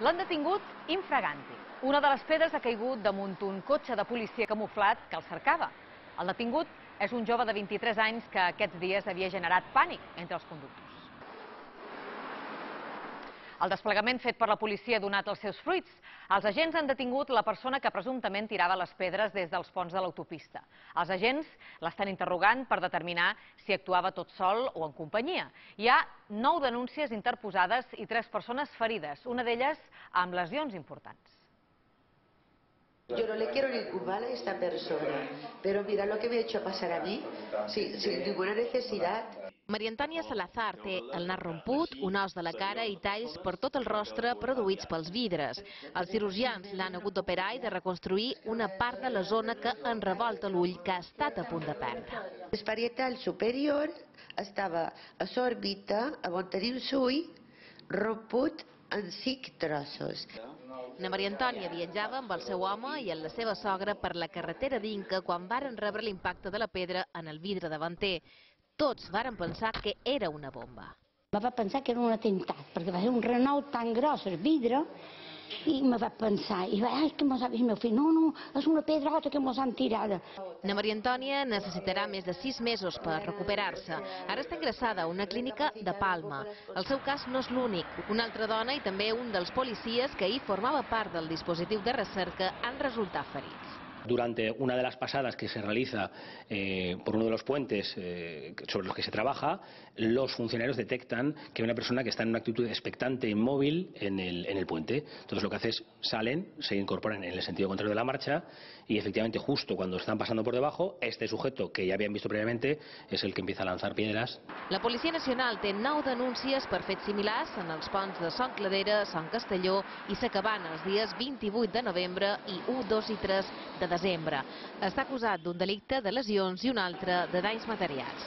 L'han detingut infraganti. Una de les pedres ha caigut damunt un cotxe de policia camuflat que el cercava. El detingut és un jove de 23 anys que aquests dies havia generat pànic entre els conductors. El desplegament fet per la policia ha donat els seus fruits. Els agents han detingut la persona que presumptament tirava les pedres des dels ponts de l'autopista. Els agents l'estan interrogant per determinar si actuava tot sol o en companyia. Hi ha nou denúncies interposades i tres persones ferides, una d'elles amb lesions importants. Yo no le quiero ningún mal a esta persona, pero mira lo que me ha hecho pasar a mí, sin, sin ninguna necesidad. Maria Antònia Salazar té el nas romput, un os de la cara i talls per tot el rostre produïts pels vidres. Els cirurgians l'han hagut d'operar i de reconstruir una part de la zona que en revolta l'ull que ha estat a punt de perdre. L'esparietal superior estava a l'òrbita, on tenim l'ull, romput en cinc trossos. Na Maria Antònia viatjava amb el seu home i amb la seva sogra per la carretera d'Inca quan varen rebre l'impacte de la pedra en el vidre davanter. Tots varen pensar que era una bomba. Me va pensar que era un atemptat, perquè va ser un renou tan gros el vidre i me va pensar, i va, ai, que mos ha vist meu fill, no, no, és una pedrota que mos han tirada. Na Maria Antònia necessitarà més de sis mesos per recuperar-se. Ara està ingressada a una clínica de Palma. El seu cas no és l'únic. Una altra dona i també un dels policies que ahir formava part del dispositiu de recerca han resultat ferits. Durante una de las pasadas que se realiza eh, por uno de los puentes eh, sobre los que se trabaja, los funcionarios detectan que hay una persona que está en una actitud expectante, inmóvil en el, en el puente. Entonces lo que hace es salen, se incorporan en el sentido contrario de la marcha y efectivamente justo cuando están pasando por debajo, este sujeto que ya habían visto previamente es el que empieza a lanzar piedras. La Policia Nacional té nou denúncies per fets similars en els ponts de Son Cladera, Son Castelló i Sacabana els dies 28 de novembre i 1, 2 i 3 de desembre. Està acusat d'un delicte de lesions i un altre de danys materials.